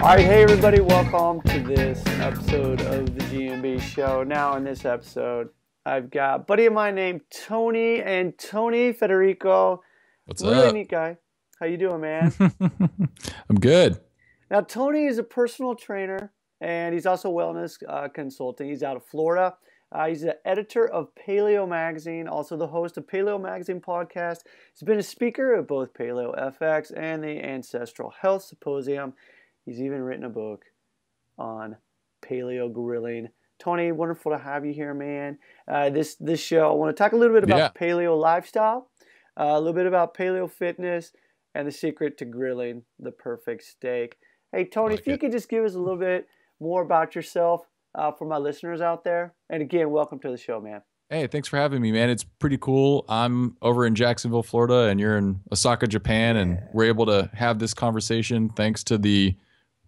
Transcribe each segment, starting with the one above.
All right, hey everybody, welcome to this episode of the GMB Show. Now, in this episode, I've got a buddy of mine named Tony and Tony Federico. What's really up? neat guy. How you doing, man? I'm good. now, Tony is a personal trainer and he's also wellness uh, consultant. He's out of Florida. Uh, he's the editor of Paleo Magazine, also the host of Paleo Magazine podcast. He's been a speaker at both Paleo FX and the Ancestral Health Symposium. He's even written a book on paleo grilling. Tony, wonderful to have you here, man. Uh, this this show, I want to talk a little bit about Yeah. paleo lifestyle, uh, a little bit about paleo fitness, and the secret to grilling the perfect steak. Hey, Tony, Like if you it. could just give us a little bit more about yourself uh, for my listeners out there. And again, welcome to the show, man. Hey, thanks for having me, man. It's pretty cool. I'm over in Jacksonville, Florida, and you're in Osaka, Japan, and we're able to have this conversation thanks to the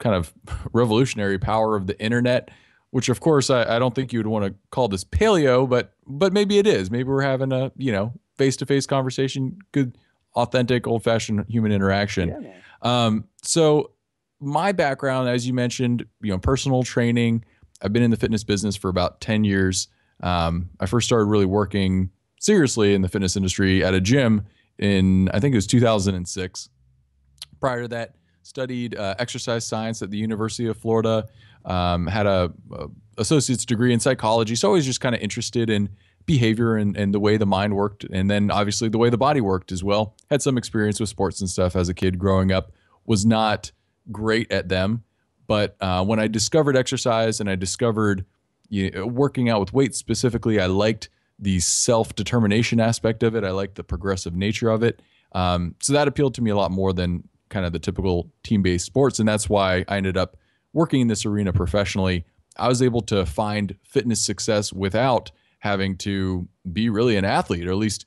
kind of revolutionary power of the internet. Which, of course, I, I don't think you would want to call this paleo, but but maybe it is. Maybe we're having a you know face to face conversation, good, authentic, old fashioned human interaction. Yeah. Um, so my background, as you mentioned, you know, personal training. I've been in the fitness business for about 10 years. Um, I first started really working seriously in the fitness industry at a gym in, I think it was 2006. Prior to that, studied uh, exercise science at the University of Florida. Um, had a, a associate's degree in psychology, so I was just kind of interested in behavior and, and the way the mind worked, and then obviously the way the body worked as well. Had some experience with sports and stuff as a kid growing up. Was not great at them, but uh, when I discovered exercise and I discovered you know, working out with weights specifically, I liked the self determination aspect of it. I liked the progressive nature of it. Um, so that appealed to me a lot more than kind of the typical team based sports. And that's why I ended up working in this arena professionally. I was able to find fitness success without having to be really an athlete, or at least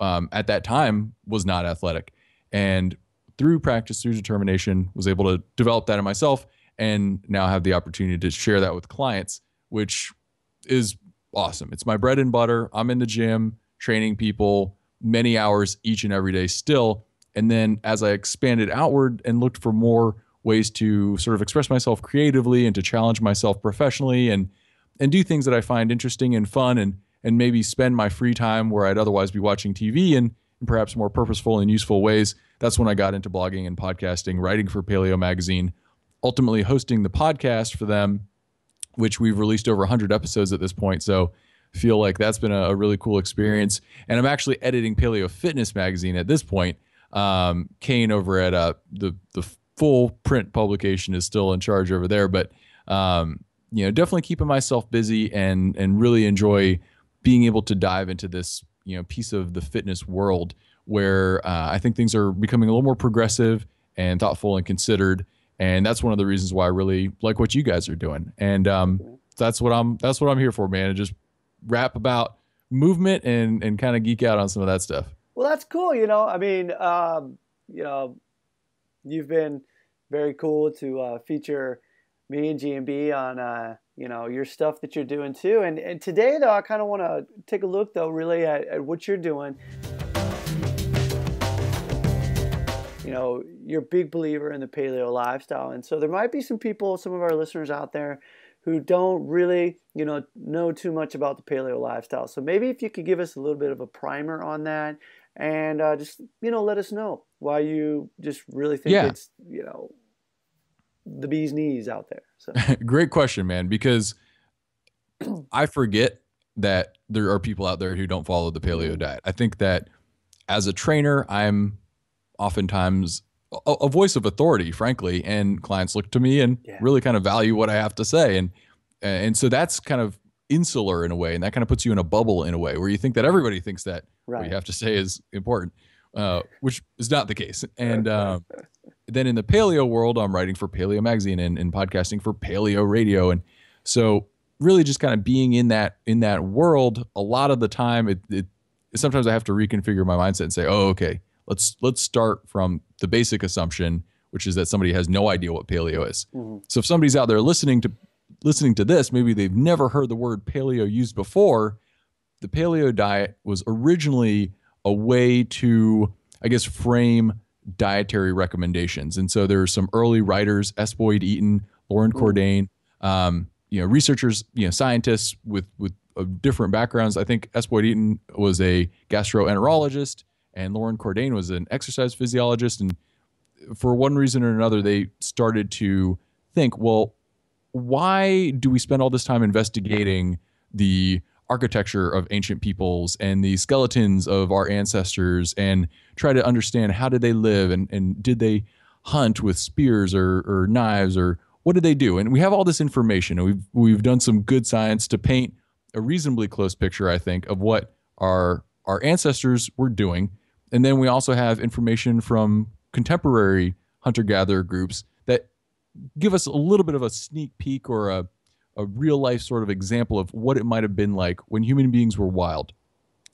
um, at that time was not athletic. And through practice, through determination, was able to develop that in myself and now have the opportunity to share that with clients, which is awesome. It's my bread and butter. I'm in the gym training people many hours each and every day still. And then as I expanded outward and looked for more ways to sort of express myself creatively and to challenge myself professionally and and do things that I find interesting and fun and and maybe spend my free time where I'd otherwise be watching TV in, in perhaps more purposeful and useful ways. That's when I got into blogging and podcasting, writing for Paleo Magazine, ultimately hosting the podcast for them, which we've released over 100 episodes at this point. So feel like that's been a, a really cool experience. And I'm actually editing Paleo Fitness Magazine at this point. Um, Cain over at uh, the the full print publication is still in charge over there, but um, you know, definitely keeping myself busy and and really enjoy being able to dive into this you know piece of the fitness world where uh, I think things are becoming a little more progressive and thoughtful and considered, and that's one of the reasons why I really like what you guys are doing. And um, that's what I'm that's what I'm here for, man. And just rap about movement and and kind of geek out on some of that stuff. Well, that's cool. You know, I mean, um, you know, you've been very cool to uh, feature me and GMB on, uh, you know, your stuff that you're doing too. And and today though, I kind of want to take a look though, really at, at what you're doing. You know, you're a big believer in the paleo lifestyle, and so there might be some people, some of our listeners out there, who don't really, you know, know too much about the paleo lifestyle. So maybe if you could give us a little bit of a primer on that, and uh, just you know, let us know why you just really think Yeah. it's you know the bee's knees out there. So Great question, man, because I forget that there are people out there who don't follow the paleo diet. I think that as a trainer, I'm oftentimes a, a voice of authority, frankly, and clients look to me and Yeah. really kind of value what I have to say. And and so that's kind of insular in a way, and that kind of puts you in a bubble in a way where you think that everybody thinks that what you have to say is important, uh, which is not the case. And um, then in the paleo world, I'm writing for Paleo Magazine and, and podcasting for Paleo Radio, and so really just kind of being in that in that world. A lot of the time, it, it sometimes I have to reconfigure my mindset and say, oh, okay, let's let's start from the basic assumption, which is that somebody has no idea what paleo is. Mhm. So if somebody's out there listening to listening to this, maybe they've never heard the word paleo used before. The paleo diet was originally a way to, I guess, frame dietary recommendations. And so there are some early writers, S. Boyd Eaton, mm. Cordain, um, you know, researchers, you know, scientists with with uh, different backgrounds. I think S. Boyd Eaton was a gastroenterologist, and Loren Cordain was an exercise physiologist. And for one reason or another, they started to think, well, why do we spend all this time investigating the architecture of ancient peoples and the skeletons of our ancestors and try to understand how did they live and, and did they hunt with spears or, or knives or what did they do? And we have all this information and we've we've done some good science to paint a reasonably close picture, I think, of what our our ancestors were doing. And then we also have information from contemporary hunter-gatherer groups give us a little bit of a sneak peek or a a real life sort of example of what it might have been like when human beings were wild.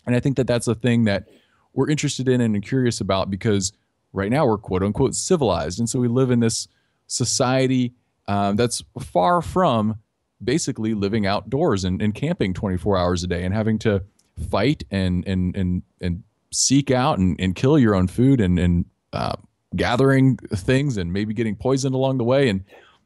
And I think that that's a thing that we're interested in and curious about because right now we're quote unquote civilized. And so we live in this society um, that's far from basically living outdoors and, and camping 24 hours a day and having to fight and, and, and, and seek out and, and kill your own food and, and uh, gathering things and maybe getting poisoned along the way. And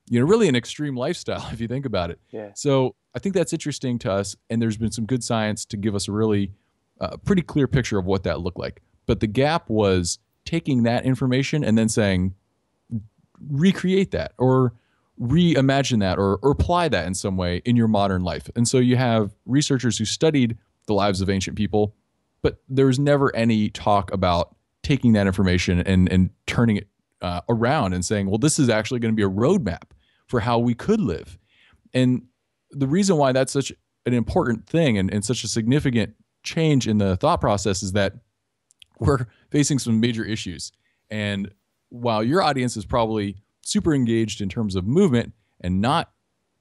you know, really an extreme lifestyle if you think about it. Yeah. So I think that's interesting to us, and there's been some good science to give us a really uh, pretty clear picture of what that looked like. But the gap was taking that information and then saying, recreate that or reimagine that or, or apply that in some way in your modern life. And so you have researchers who studied the lives of ancient people, but there was never any talk about taking that information and and turning it uh, around and saying, well, this is actually going to be a roadmap for how we could live. And the reason why that's such an important thing and, and such a significant change in the thought process is that we're facing some major issues. And while your audience is probably super engaged in terms of movement and not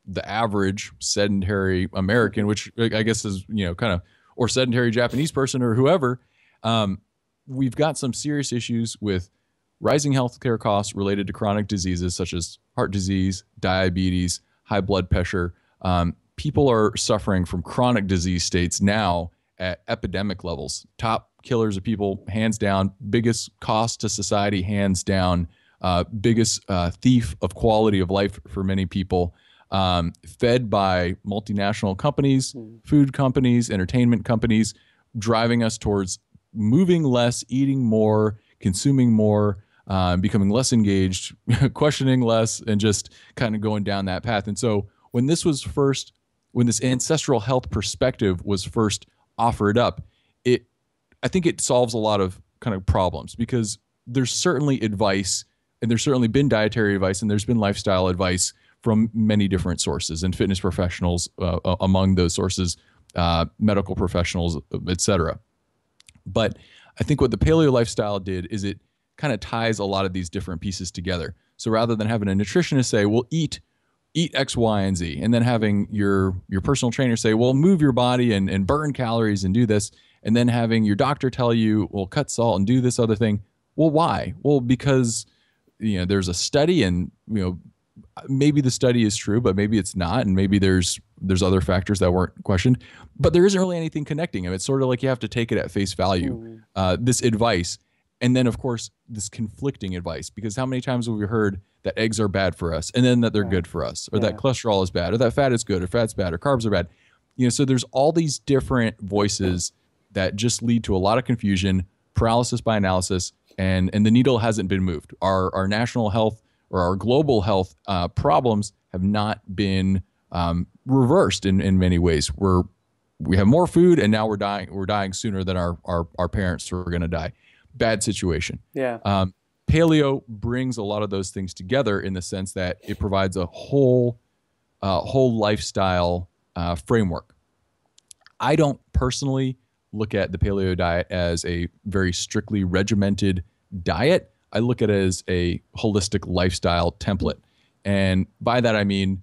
the average sedentary American, which I guess is, you know, kind of, or sedentary Japanese person or whoever, um, we've got some serious issues with rising healthcare costs related to chronic diseases such as heart disease, diabetes, high blood pressure. Um, people are suffering from chronic disease states now at epidemic levels. Top killers of people, hands down. Biggest cost to society, hands down. Uh, biggest uh, thief of quality of life for many people. Um, fed by multinational companies, mm. food companies, entertainment companies, driving us towards moving less, eating more, consuming more, uh, becoming less engaged, questioning less, and just kind of going down that path. And so when this was first, when this ancestral health perspective was first offered up, it, I think it solves a lot of kind of problems because there's certainly advice and there's certainly been dietary advice and there's been lifestyle advice from many different sources and fitness professionals uh, among those sources, uh, medical professionals, etc. But I think what the paleo lifestyle did is it kind of ties a lot of these different pieces together. So rather than having a nutritionist say, "Well, eat eat X, Y, and Z," and then having your your personal trainer say, "Well, move your body and, and burn calories and do this," and then having your doctor tell you, "Well, cut salt and do this other thing." Well, why? Well, because you know there's a study, and you know maybe the study is true, but maybe it's not, and maybe there's there's other factors that weren't questioned. But there isn't really anything connecting them. It's sort of like you have to take it at face value. Mm. Uh, this advice and then of course this conflicting advice because how many times have we heard that eggs are bad for us and then that they're good for us or yeah. that cholesterol is bad or that fat is good or fat's bad or carbs are bad you know so there's all these different voices that just lead to a lot of confusion paralysis by analysis and and the needle hasn't been moved our our national health or our global health uh, problems have not been um, reversed in, in many ways we're we have more food and now we're dying we're dying sooner than our our, our parents were going to die bad situation. Yeah. Um, paleo brings a lot of those things together in the sense that it provides a whole, uh, whole lifestyle uh, framework. I don't personally look at the paleo diet as a very strictly regimented diet. I look at it as a holistic lifestyle template. And by that, I mean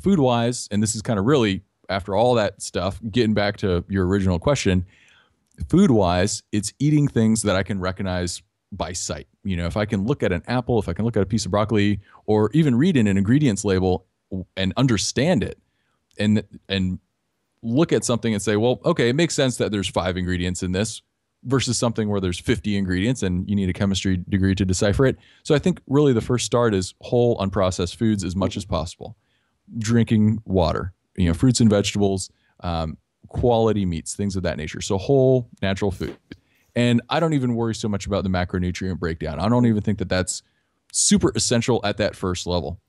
food wise, and this is kind of really after all that stuff, getting back to your original question, food wise, it's eating things that I can recognize by sight. You know, if I can look at an apple, if I can look at a piece of broccoli, or even read in an ingredients label and understand it, and and look at something and say, well, okay, it makes sense that there's five ingredients in this. Versus something where there's 50 ingredients and you need a chemistry degree to decipher it. So I think really the first start is whole unprocessed foods as much as possible. Drinking water, you know, fruits and vegetables, um, quality meats, things of that nature. So whole natural food. And I don't even worry so much about the macronutrient breakdown. I don't even think that that's super essential at that first level.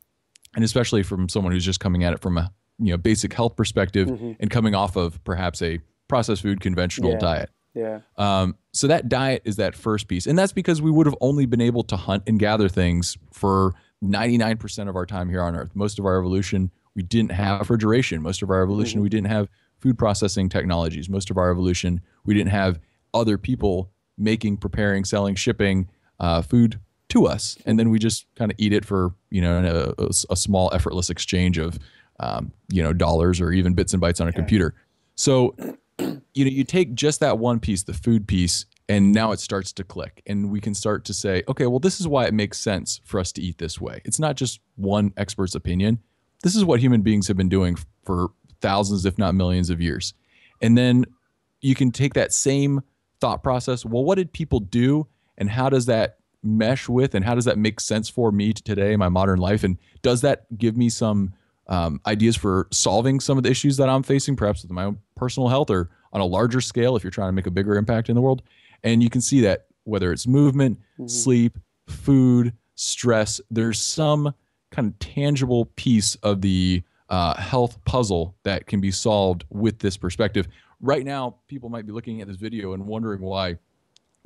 And especially from someone who's just coming at it from a you know basic health perspective mm-hmm. and coming off of perhaps a processed food conventional yeah. diet. Yeah. Um, so that diet is that first piece. And that's because we would have only been able to hunt and gather things for 99% of our time here on Earth. Most of our evolution, we didn't have refrigeration. Most of our evolution, mm-hmm. we didn't have food processing technologies. Most of our evolution, we didn't have other people making, preparing, selling, shipping uh, food to us, and then we just kind of eat it for you know a, a small effortless exchange of um, you know dollars or even bits and bytes on a computer. So you know you take just that one piece, the food piece, and now it starts to click, and we can start to say, okay, well this is why it makes sense for us to eat this way. It's not just one expert's opinion. This is what human beings have been doing for thousands, if not millions, of years, and then you can take that same thought process. Well, what did people do, and how does that mesh with, and how does that make sense for me today, my modern life, and does that give me some um, ideas for solving some of the issues that I'm facing, perhaps with my own personal health or on a larger scale if you're trying to make a bigger impact in the world. And you can see that whether it's movement, mm-hmm. sleep, food, stress, there's some kind of tangible piece of the uh, health puzzle that can be solved with this perspective right now people might be looking at this video and wondering why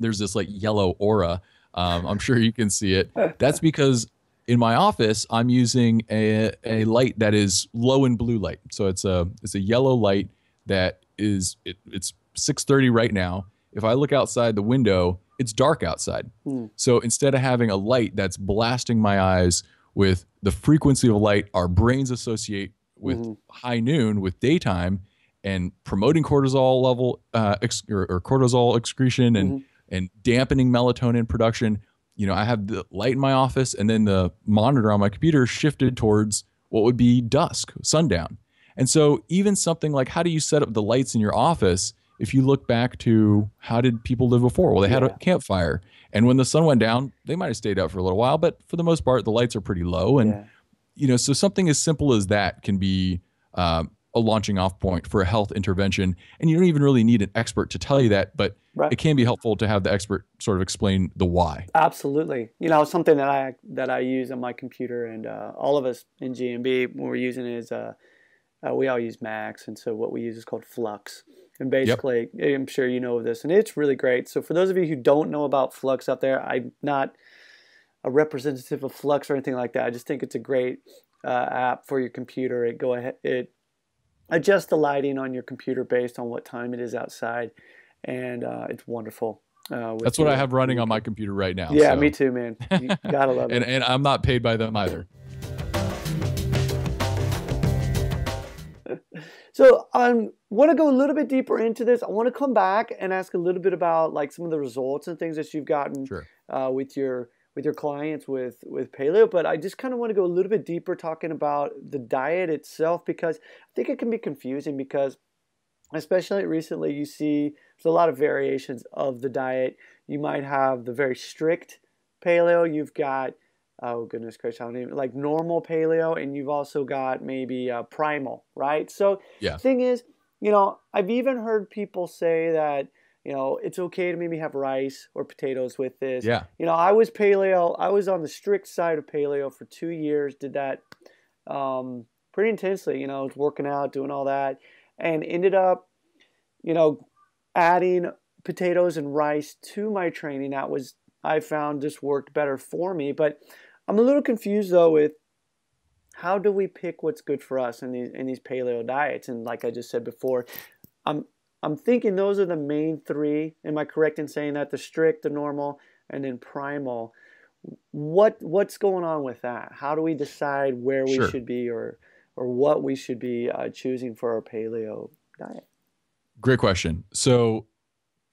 there's this like yellow aura. Um, I'm sure you can see it. That's because in my office I'm using a, a light that is low in blue light. So it's a it's a yellow light that is it, it's 6:30 right now. If I look outside the window, it's dark outside. Hmm. So instead of having a light that's blasting my eyes with the frequency of light our brains associate with mm-hmm. high noon with daytime, and promoting cortisol level uh, ex- or, or, cortisol excretion and mm-hmm. and dampening melatonin production. You know, I have the light in my office, and then the monitor on my computer shifted towards what would be dusk, sundown. And so, even something like how do you set up the lights in your office? If you look back to how did people live before? Well, they had yeah. a campfire, and when the sun went down, they might have stayed out for a little while, but for the most part, the lights are pretty low. And yeah. you know, so something as simple as that can be um, a launching off point for a health intervention. And you don't even really need an expert to tell you that, but right. it can be helpful to have the expert sort of explain the why. Absolutely. You know, something that I that I use on my computer and uh, all of us in GMB when we're using is uh, uh, we all use Macs, and so what we use is called Flux. And basically, yep. I'm sure you know this, and it's really great. So for those of you who don't know about Flux out there, I'm not a representative of Flux or anything like that. I just think it's a great uh, app for your computer. It go ahead, it adjust the lighting on your computer based on what time it is outside, and uh, it's wonderful. Uh, That's what I have running on my computer right now. Yeah, so. me too, man. You gotta love and, it. And I'm not paid by them either. so I um, want to go a little bit deeper into this. I want to come back and ask a little bit about like some of the results and things that you've gotten sure. uh, with your with your clients with with paleo but i just kind of want to go a little bit deeper talking about the diet itself because i think it can be confusing because especially recently you see there's a lot of variations of the diet you might have the very strict paleo you've got oh goodness gracious, I don't even like normal paleo, and you've also got maybe uh, primal, right? So yeah. thing is, you know, I've even heard people say that you know, it's okay to maybe have rice or potatoes with this. Yeah. You know, I was paleo. I was on the strict side of paleo for two years. Did that um, pretty intensely. You know, was working out, doing all that, and ended up, you know, adding potatoes and rice to my training. That was I found just worked better for me. But I'm a little confused though with how do we pick what's good for us in these in these paleo diets? And like I just said before, I'm I'm thinking those are the main three. Am I correct in saying that? The strict, the normal, and then primal. What what's going on with that? How do we decide where we sure. should be or or what we should be uh, choosing for our paleo diet? Great question. So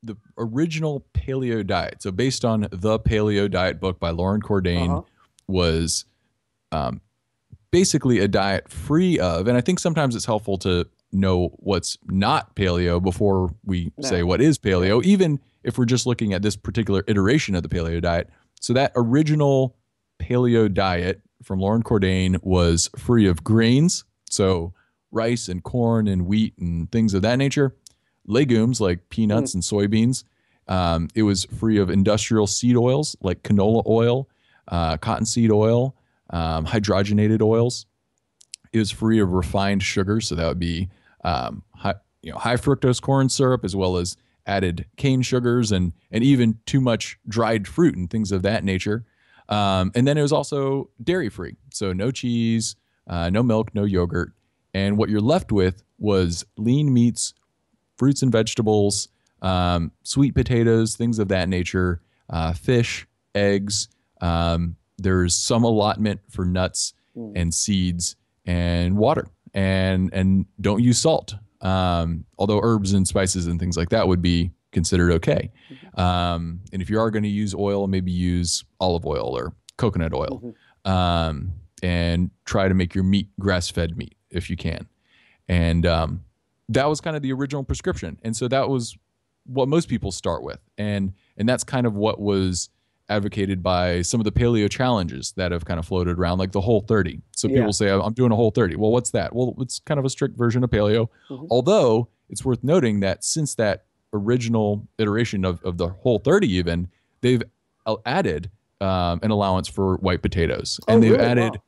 the original paleo diet, so based on the Paleo Diet book by Loren Cordain, uh-huh. was um, basically a diet free of, and I think sometimes it's helpful to know what's not paleo before we no. say what is paleo, even if we're just looking at this particular iteration of the paleo diet. So that original paleo diet from Loren Cordain was free of grains, so rice and corn and wheat and things of that nature, legumes like peanuts mm. and soybeans. Um, it was free of industrial seed oils like canola oil, uh, cottonseed oil, um, hydrogenated oils. It was free of refined sugars, so that would be um, high, you know, high fructose corn syrup as well as added cane sugars and and even too much dried fruit and things of that nature. Um, and then it was also dairy free, so no cheese, uh, no milk, no yogurt. And what you're left with was lean meats, fruits and vegetables, um, sweet potatoes, things of that nature, uh, fish, eggs. Um, there's some allotment for nuts mm. and seeds and water, and and don't use salt. Um, although herbs and spices and things like that would be considered okay. Um, and if you are going to use oil, maybe use olive oil or coconut oil, mm-hmm. um, and try to make your meat grass-fed meat if you can. And um, that was kind of the original prescription, and so that was what most people start with, and and that's kind of what was advocated by some of the paleo challenges that have kind of floated around, like the Whole 30. So yeah. people say, I'm doing a Whole 30. Well, what's that? Well, it's kind of a strict version of paleo. Mm-hmm. Although it's worth noting that since that original iteration of, of the Whole 30, even, they've added um, an allowance for white potatoes. And oh, they've really? added. Wow.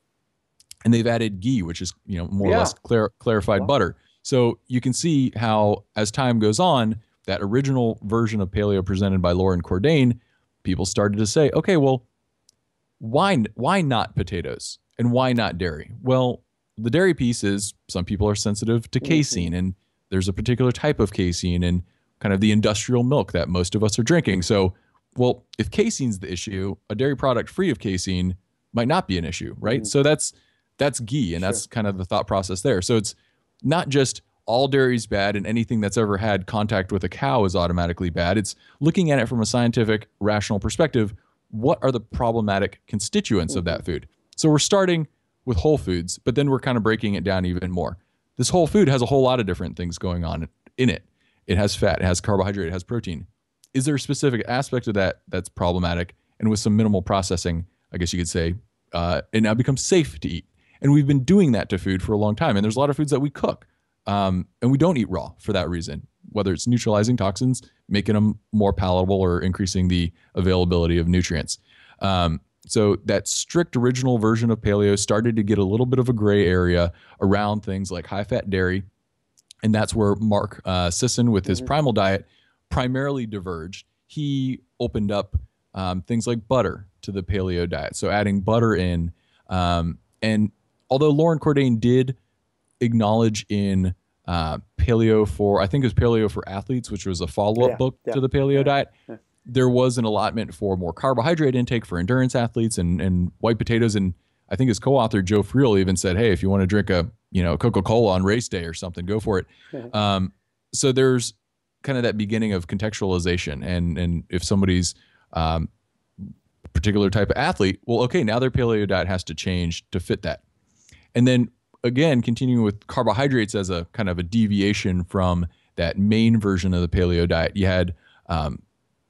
And they've added ghee, which is you know more yeah. or less clar- clarified wow. butter. So you can see how, as time goes on, that original version of paleo presented by Loren Cordain people started to say, okay, well, why why not potatoes and why not dairy? Well, the dairy piece is some people are sensitive to mm-hmm. casein, and there's a particular type of casein and kind of the industrial milk that most of us are drinking. So, well, if casein's the issue, a dairy product free of casein might not be an issue, right? Mm-hmm. So that's that's ghee, and sure. that's kind of the thought process there. So it's not just all dairy is bad and anything that's ever had contact with a cow is automatically bad. It's looking at it from a scientific, rational perspective. What are the problematic constituents mm-hmm. of that food? So we're starting with whole foods, but then we're kind of breaking it down even more. This whole food has a whole lot of different things going on in it. It has fat, it has carbohydrate, it has protein. Is there a specific aspect of that that's problematic? And with some minimal processing, I guess you could say, uh, it now becomes safe to eat. And we've been doing that to food for a long time. And there's a lot of foods that we cook um, and we don't eat raw for that reason, whether it's neutralizing toxins, making them more palatable, or increasing the availability of nutrients. Um, so that strict original version of paleo started to get a little bit of a gray area around things like high fat dairy. And that's where Mark uh, Sisson, with his mm-hmm. primal diet, primarily diverged. He opened up um, things like butter to the paleo diet. So adding butter in. Um, and although Loren Cordain did acknowledge in uh, Paleo for, I think it was Paleo for Athletes, which was a follow up yeah, book yeah, to the Paleo yeah, diet. There was an allotment for more carbohydrate intake for endurance athletes and, and white potatoes. And I think his co-author Joe Friel even said, "Hey, if you want to drink a you know Coca Cola on race day or something, go for it." um, so there's kind of that beginning of contextualization, and and if somebody's um, particular type of athlete, well, okay, now their paleo diet has to change to fit that. And then again, continuing with carbohydrates as a kind of a deviation from that main version of the paleo diet, you had um,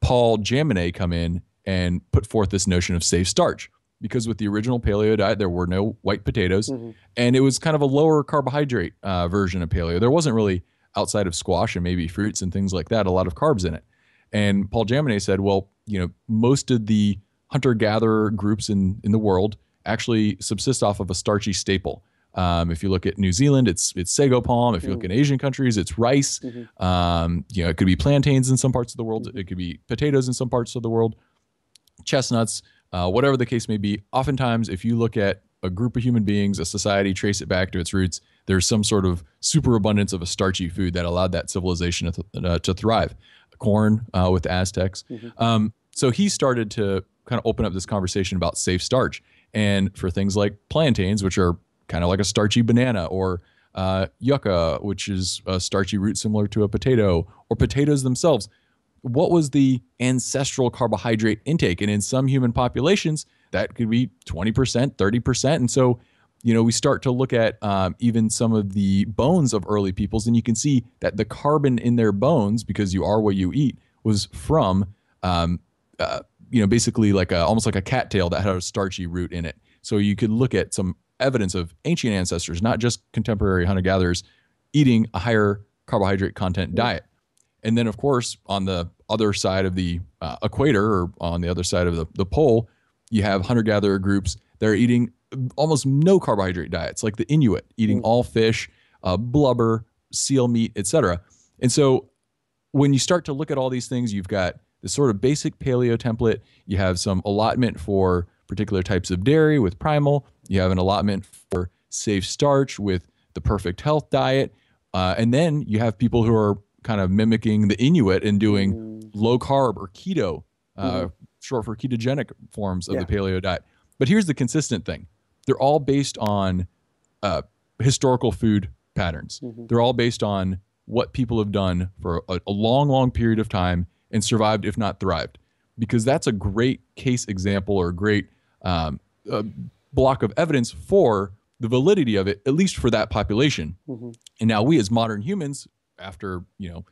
Paul Jaminet come in and put forth this notion of safe starch. Because with the original paleo diet, there were no white potatoes, mm-hmm. and it was kind of a lower carbohydrate uh, version of paleo. There wasn't really outside of squash and maybe fruits and things like that, a lot of carbs in it. And Paul Jaminet said, well, you know, most of the hunter gatherer groups in, in the world actually subsist off of a starchy staple. Um, if you look at New Zealand, it's it's sago palm. If you look mm. at Asian countries, it's rice. Mm-hmm. Um, you know, it could be plantains in some parts of the world. Mm-hmm. It could be potatoes in some parts of the world. Chestnuts, uh, whatever the case may be. Oftentimes, if you look at a group of human beings, a society, trace it back to its roots, there's some sort of superabundance of a starchy food that allowed that civilization to, th- uh, to thrive. Corn uh, with the Aztecs. Mm-hmm. Um, so he started to kind of open up this conversation about safe starch. And for things like plantains, which are kind of like a starchy banana, or uh, yucca, which is a starchy root similar to a potato, or potatoes themselves. What was the ancestral carbohydrate intake? And in some human populations, that could be 20%, 30%. And so, you know, we start to look at um, even some of the bones of early peoples, and you can see that the carbon in their bones, because you are what you eat, was from, um, uh, you know, basically like a, almost like a cattail that had a starchy root in it. So you could look at some evidence of ancient ancestors, not just contemporary hunter gatherers, eating a higher carbohydrate content diet. And then, of course, on the other side of the uh, equator or on the other side of the, the pole, you have hunter gatherer groups that are eating almost no carbohydrate diets, like the Inuit, eating mm. all fish, uh, blubber, seal meat, etc. And so when you start to look at all these things, you've got this sort of basic paleo template. You have some allotment for particular types of dairy with primal. You have an allotment for safe starch with the perfect health diet. Uh, and then you have people who are kind of mimicking the Inuit and doing mm. low carb or keto, uh, mm. short for ketogenic forms of yeah. the paleo diet. But here's the consistent thing they're all based on uh, historical food patterns. Mm-hmm. They're all based on what people have done for a, a, long, long period of time and survived, if not thrived, because that's a great case example or a great um, block of evidence for the validity of it, at least for that population. Mm-hmm. And now we, as modern humans, after you know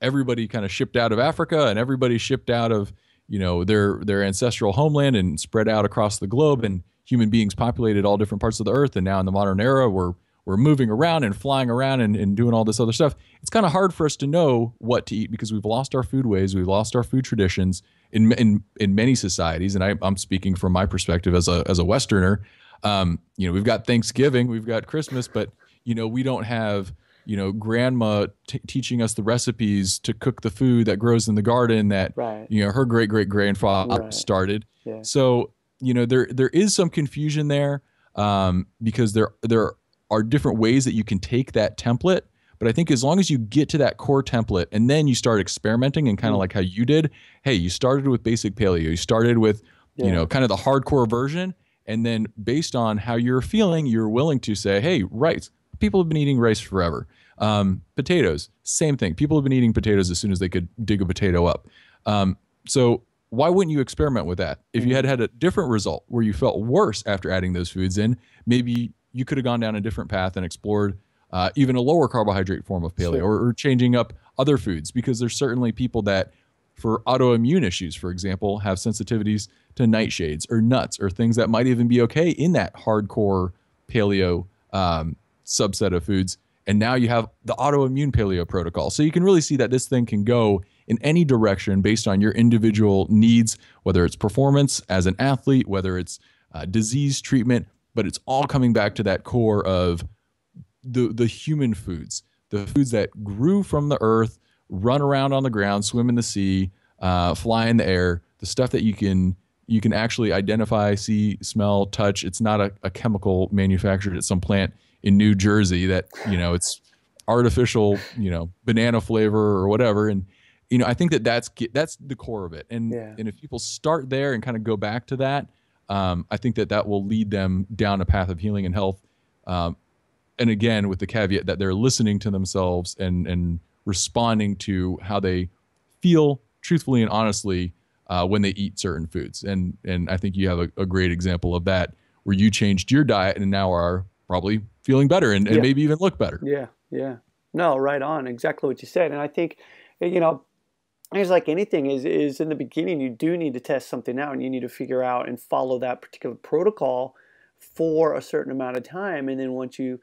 everybody kind of shipped out of Africa and everybody shipped out of you know their their ancestral homeland and spread out across the globe and human beings populated all different parts of the earth and now in the modern era we're we're moving around and flying around and, and doing all this other stuff it's kind of hard for us to know what to eat because we've lost our food ways we've lost our food traditions in in, in many societies and I, am speaking from my perspective as a as a westerner um, you know we've got thanksgiving we've got christmas but you know we don't have you know grandma t- teaching us the recipes to cook the food that grows in the garden that right. you know her great great grandfather right. started yeah. so you know there there is some confusion there um, because there there are different ways that you can take that template but i think as long as you get to that core template and then you start experimenting and kind of mm. like how you did hey you started with basic paleo you started with yeah. you know kind of the hardcore version and then based on how you're feeling you're willing to say hey right people have been eating rice forever. Um, potatoes, same thing. People have been eating potatoes as soon as they could dig a potato up. Um, so why wouldn't you experiment with that? If you had had a different result where you felt worse after adding those foods in, maybe you could have gone down a different path and explored uh, even a lower carbohydrate form of paleo sure. or, or changing up other foods because there's certainly people that for autoimmune issues, for example, have sensitivities to nightshades or nuts or things that might even be okay in that hardcore paleo um, subset of foods. And now you have the autoimmune paleo protocol. So you can really see that this thing can go in any direction based on your individual needs, whether it's performance as an athlete, whether it's uh, disease treatment, but it's all coming back to that core of the the human foods, the foods that grew from the earth, run around on the ground, swim in the sea, uh, fly in the air, the stuff that you can you can actually identify, see, smell, touch. It's not a, a chemical manufactured at some plant in New Jersey that you know it's artificial, you know, banana flavor or whatever. And you know, I think that that's that's the core of it. And yeah. and if people start there and kind of go back to that, um, I think that that will lead them down a path of healing and health. Um, and again, with the caveat that they're listening to themselves and and responding to how they feel truthfully and honestly uh, when they eat certain foods. And and I think you have a, a great example of that where you changed your diet and now are probably feeling better and, and yeah. maybe even look better. Yeah, yeah. No, right on. Exactly what you said. And I think, you know, it's like anything is is in the beginning you do need to test something out and you need to figure out and follow that particular protocol for a certain amount of time and then once you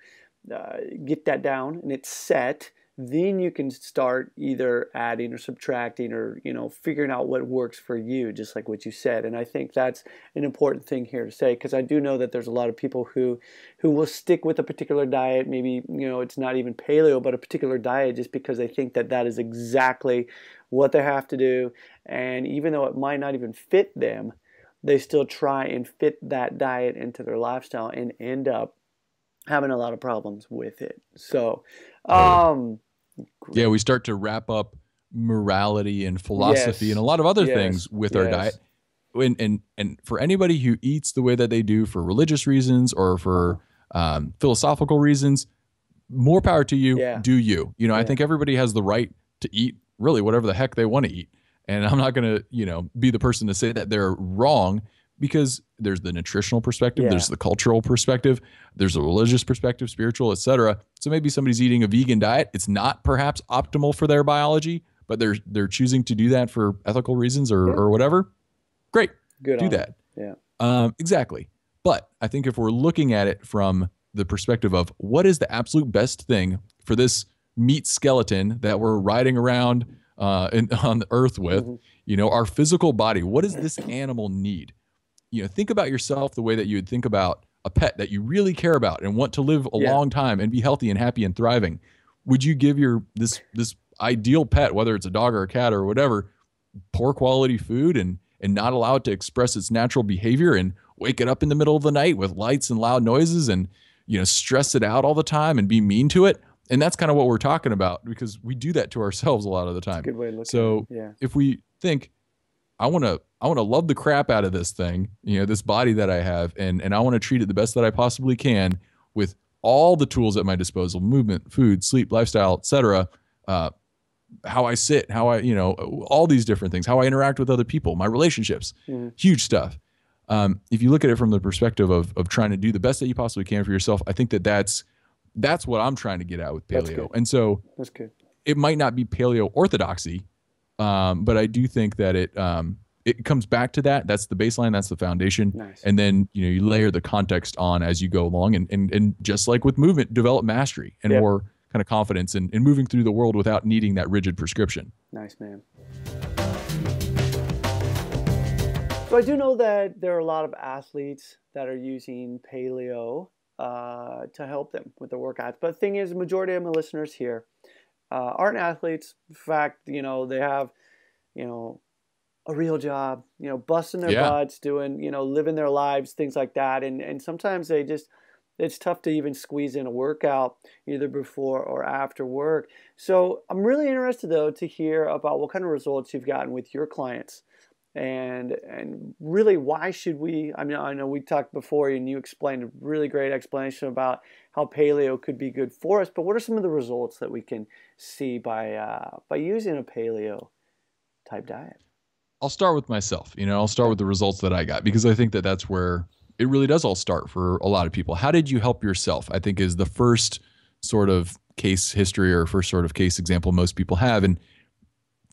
uh, get that down and it's set then you can start either adding or subtracting or you know figuring out what works for you just like what you said. And i think that's an important thing here to say because i do know that there's a lot of people who who will stick with a particular diet. Maybe you know it's not even paleo but a particular diet just because they think that that is exactly what they have to do and even though it might not even fit them they still try and fit that diet into their lifestyle and end up having a lot of problems with it so um, yeah, we start to wrap up morality and philosophy yes. and a lot of other yes. things with yes. our diet. And, and and for anybody who eats the way that they do for religious reasons or for um, philosophical reasons, more power to you. Yeah. Do you? You know, yeah. I think everybody has the right to eat really whatever the heck they want to eat. And I'm not going to, you know, be the person to say that they're wrong because there's the nutritional perspective, yeah. there's the cultural perspective, there's a religious perspective, spiritual, etc. So maybe somebody's eating a vegan diet. It's not perhaps optimal for their biology, but they're they're choosing to do that for ethical reasons or Yeah. or whatever. Great, Good. do that. Yeah. Um, exactly. But I think if we're looking at it from the perspective of what is the absolute best thing for this meat skeleton that we're riding around uh, in, on the earth with, Mhm. you know, our physical body, what does this animal need? You know, think about yourself the way that you would think about a pet that you really care about and want to live a Yeah. long time and be healthy and happy and thriving. Would you give your this this ideal pet, whether it's a dog or a cat or whatever, poor quality food and and not allow it to express its natural behavior and wake it up in the middle of the night with lights and loud noises and you know stress it out all the time and be mean to it and that's kind of what we're talking about because we do that to ourselves a lot of the time Good way of looking. So- at it. yeah. if we think i want to i want to love the crap out of this thing you know this body that i have and and i want to treat it the best that i possibly can with all the tools at my disposal movement food sleep lifestyle etc uh, how i sit how i you know all these different things how i interact with other people my relationships Mhm. huge stuff um, if you look at it from the perspective of of trying to do the best that you possibly can for yourself i think that that's that's what i'm trying to get at with paleo and so That's good. it might not be paleo orthodoxy, um, but I do think that it um, it comes back to that. That's the baseline. That's the foundation. Nice. And then you know you layer the context on as you go along, and and, and just like with movement, develop mastery and Yep. more kind of confidence in, in moving through the world without needing that rigid prescription. Nice, man. So I do know that there are a lot of athletes that are using paleo uh, to help them with their workouts. But the thing is, the majority of my listeners here uh, aren't athletes. In fact, you know, they have, you know, a real job, you know, busting their Yeah. butts, doing, you know, living their lives, things like that. And and sometimes they just it's tough to even squeeze in a workout either before or after work. So I'm really interested though to hear about what kind of results you've gotten with your clients. And and really why should we I mean I know we talked before and you explained a really great explanation about how paleo could be good for us, but what are some of the results that we can see by uh, by using a paleo type diet? I'll start with myself. You know, I'll start with the results that I got because I think that that's where it really does all start for a lot of people. How did you help yourself? I think is the first sort of case history or first sort of case example most people have. And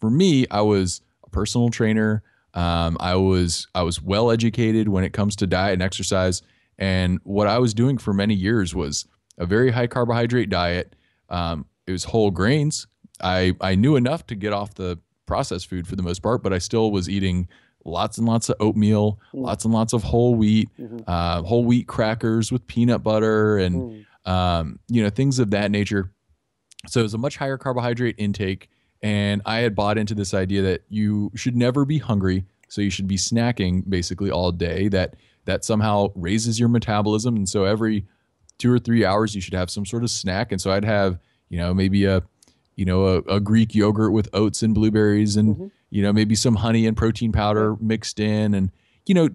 for me, I was a personal trainer. Um, I was I was well educated when it comes to diet and exercise. And what I was doing for many years was a very high carbohydrate diet. Um, it was whole grains. I I knew enough to get off the processed food for the most part, but I still was eating lots and lots of oatmeal, Mm. lots and lots of whole wheat, Mhm. uh, whole wheat crackers with peanut butter, and Mm. um, you know things of that nature. So it was a much higher carbohydrate intake, and I had bought into this idea that you should never be hungry, so you should be snacking basically all day. That that somehow raises your metabolism, and so every two or three hours you should have some sort of snack. And so I'd have you know maybe a you know a, a Greek yogurt with oats and blueberries, and Mhm. you know maybe some honey and protein powder mixed in, and you know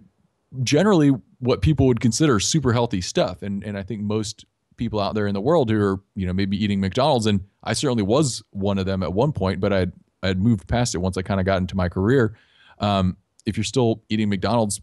generally what people would consider super healthy stuff. And and I think most people out there in the world who are you know maybe eating McDonald's, and I certainly was one of them at one point, but I'd I'd moved past it once I kind of got into my career. Um, if you're still eating McDonald's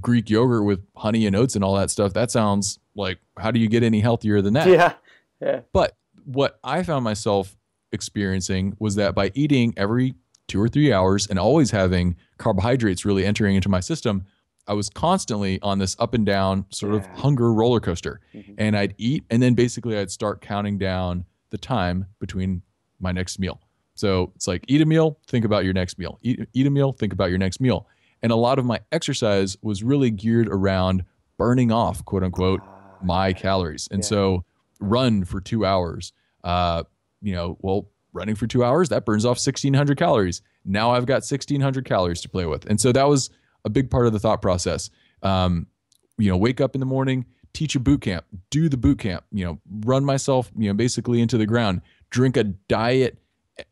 Greek yogurt with honey and oats and all that stuff, that sounds like how do you get any healthier than that? Yeah. Yeah. But what I found myself experiencing was that by eating every two or three hours and always having carbohydrates really entering into my system, I was constantly on this up and down sort of hunger roller coaster. Mhm. And I'd eat, and then basically I'd start counting down the time between my next meal. So it's like eat a meal, think about your next meal. Eat, eat a meal, think about your next meal. And a lot of my exercise was really geared around burning off, quote unquote, Ah, my calories. And Yeah. so run for two hours. Uh, you know, well, running for two hours, that burns off 1600 calories. Now I've got 1600 calories to play with. And so that was a big part of the thought process. Um, you know, wake up in the morning, teach a boot camp, do the boot camp, you know, run myself, you know, basically into the ground, drink a diet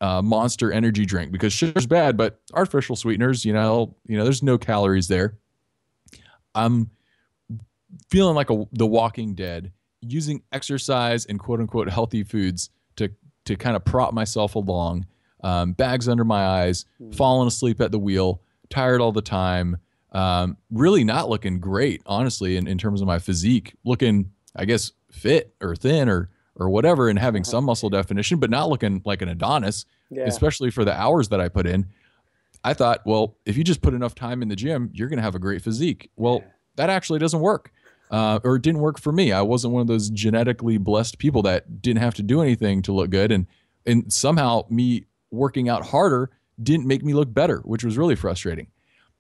uh, monster energy drink because sugar's bad, but artificial sweeteners, you know, you know, there's no calories there. I'm feeling like a the Walking Dead, using exercise and quote unquote healthy foods to to kind of prop myself along. Um, bags under my eyes, Mm. falling asleep at the wheel, tired all the time. Um, really not looking great, honestly, in, in terms of my physique. Looking, I guess, fit or thin or or whatever, and having some muscle definition, but not looking like an Adonis. yeah. especially for the hours that I put in. I thought, well, if you just put enough time in the gym, you're going to have a great physique. Well, yeah. that actually doesn't work. Uh, or it didn't work for me. I wasn't one of those genetically blessed people that didn't have to do anything to look good. And, and somehow me working out harder didn't make me look better, which was really frustrating.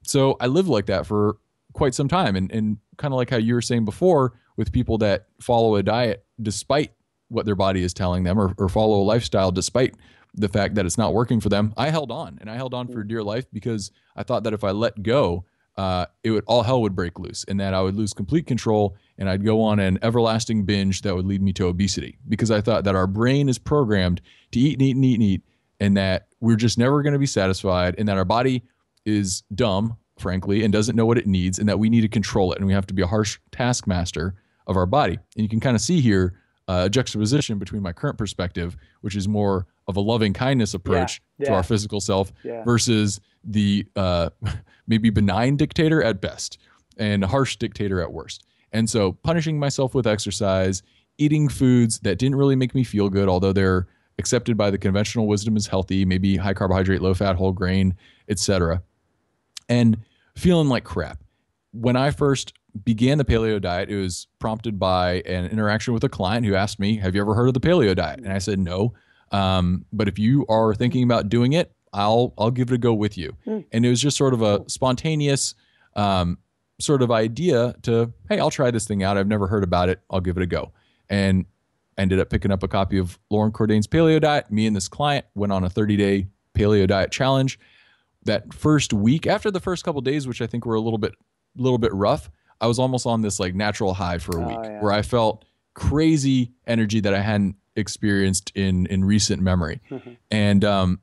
So I lived like that for quite some time. And, and kind of like how you were saying before with people that follow a diet despite what their body is telling them or, or follow a lifestyle despite the fact that it's not working for them, I held on and I held on for dear life because I thought that if I let go, uh, it would all hell would break loose and that I would lose complete control and I'd go on an everlasting binge that would lead me to obesity because I thought that our brain is programmed to eat and eat and eat and eat and that we're just never going to be satisfied and that our body is dumb frankly and doesn't know what it needs and that we need to control it and we have to be a harsh taskmaster of our body and you can kind of see here uh, a juxtaposition between my current perspective which is more of a loving kindness approach yeah, yeah. to our physical self yeah. versus the uh, maybe benign dictator at best and harsh dictator at worst. And so punishing myself with exercise, eating foods that didn't really make me feel good, although they're accepted by the conventional wisdom as healthy, maybe high carbohydrate, low fat, whole grain, etc. And feeling like crap. When I first began the paleo diet, it was prompted by an interaction with a client who asked me, Have you ever heard of the paleo diet? And I said, No. Um, but if you are thinking about doing it, I'll I'll give it a go with you. Mm. And it was just sort of a spontaneous um, sort of idea to, hey, I'll try this thing out. I've never heard about it. I'll give it a go. And ended up picking up a copy of Loren Cordain's Paleo Diet. Me and this client went on a 30 day paleo diet challenge. That first week, after the first couple days, which I think were a little bit, little bit rough, I was almost on this like natural high for a oh, week yeah. where I felt crazy energy that I hadn't experienced in in recent memory, mm-hmm. and um,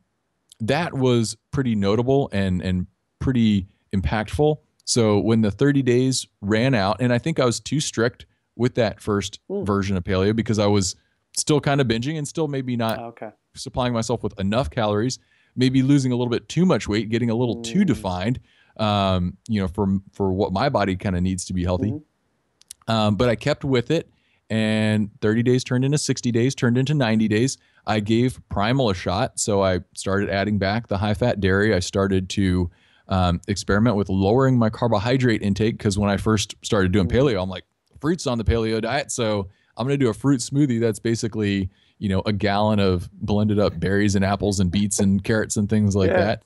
that was pretty notable and and pretty impactful. So when the 30 days ran out, and I think I was too strict with that first Ooh. version of paleo because I was still kind of binging and still maybe not oh, okay. supplying myself with enough calories, maybe losing a little bit too much weight, getting a little mm. too defined, um, you know, for for what my body kind of needs to be healthy. Mm-hmm. Um, but I kept with it and 30 days turned into 60 days, turned into 90 days. I gave Primal a shot. So I started adding back the high fat dairy. I started to um, experiment with lowering my carbohydrate intake because when I first started doing paleo, I'm like, fruit's on the paleo diet. So I'm going to do a fruit smoothie that's basically, you know, a gallon of blended up berries and apples and beets and carrots and things like yeah. that.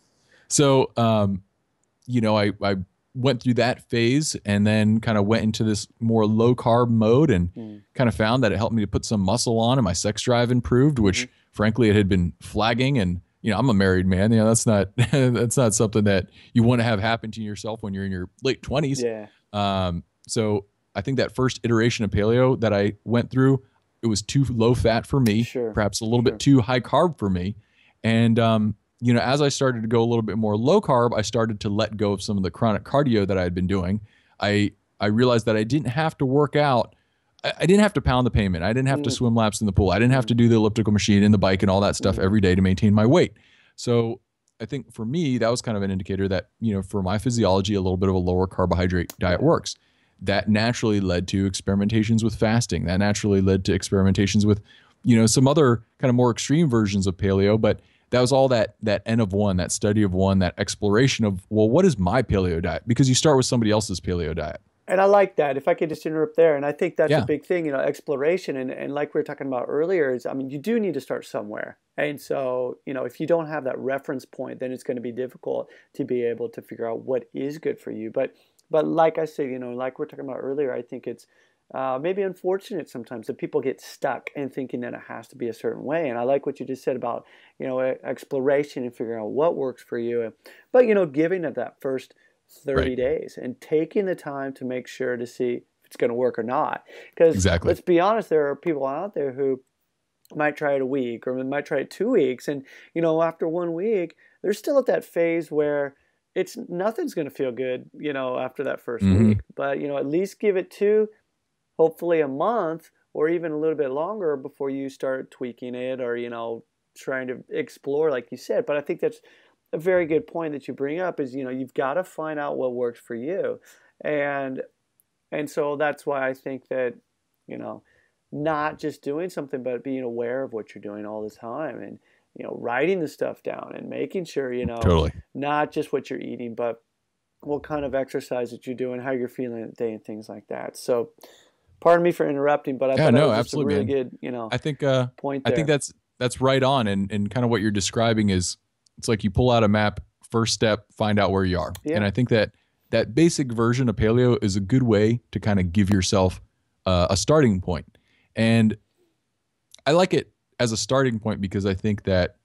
So, um, you know, I, I went through that phase and then kind of went into this more low carb mode and mm. kind of found that it helped me to put some muscle on and my sex drive improved, which mm-hmm. frankly it had been flagging. And, you know, I'm a married man. You know, that's not, that's not something that you want to have happen to yourself when you're in your late twenties. Yeah. Um, so I think that first iteration of paleo that I went through, it was too low fat for me, sure. perhaps a little sure. bit too high carb for me. And, um, you know, as I started to go a little bit more low carb, I started to let go of some of the chronic cardio that I had been doing. I I realized that I didn't have to work out. I, I didn't have to pound the pavement. I didn't have mm. to swim laps in the pool. I didn't have to do the elliptical machine and the bike and all that stuff mm. every day to maintain my weight. So I think for me, that was kind of an indicator that, you know, for my physiology, a little bit of a lower carbohydrate diet works. That naturally led to experimentations with fasting. That naturally led to experimentations with, you know, some other kind of more extreme versions of paleo. But that was all that that N of one, that study of one, that exploration of well, what is my paleo diet? Because you start with somebody else's paleo diet. And I like that. If I could just interrupt there, and I think that's yeah. a big thing, you know, exploration. And, and like we were talking about earlier, is I mean, you do need to start somewhere. And so, you know, if you don't have that reference point, then it's going to be difficult to be able to figure out what is good for you. But but like I said, you know, like we we're talking about earlier, I think it's uh, maybe unfortunate sometimes that people get stuck in thinking that it has to be a certain way. And I like what you just said about you know exploration and figuring out what works for you. But you know, giving it that first thirty right. days and taking the time to make sure to see if it's going to work or not. Because exactly. let's be honest, there are people out there who might try it a week or might try it two weeks, and you know, after one week, they're still at that phase where it's nothing's going to feel good, you know, after that 1st mm-hmm. week. But you know, at least give it two hopefully a month or even a little bit longer before you start tweaking it or you know trying to explore like you said but i think that's a very good point that you bring up is you know you've got to find out what works for you and and so that's why i think that you know not just doing something but being aware of what you're doing all the time and you know, writing the stuff down and making sure, you know, Totally. not just what you're eating, but what kind of exercise that you're doing, how you're feeling that day, and things like that. So, pardon me for interrupting, but I Yeah, thought no, that was just absolutely, a really man. good, you know, I think uh, point I think that's that's right on, and and kind of what you're describing is it's like you pull out a map, first step, find out where you are, Yeah. and I think that that basic version of paleo is a good way to kind of give yourself uh, a starting point, and I like it as a starting point because I think that